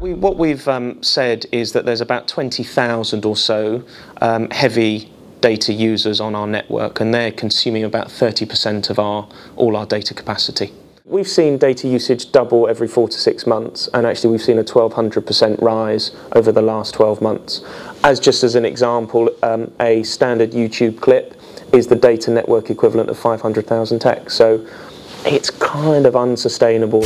We, what we've um, said is that there's about 20,000 or so um, heavy data users on our network and they're consuming about 30% of our, all our data capacity. We've seen data usage double every four to six months, and actually we've seen a 1200% rise over the last 12 months. As just as an example, um, a standard YouTube clip is the data network equivalent of 500,000 texts. So it's kind of unsustainable.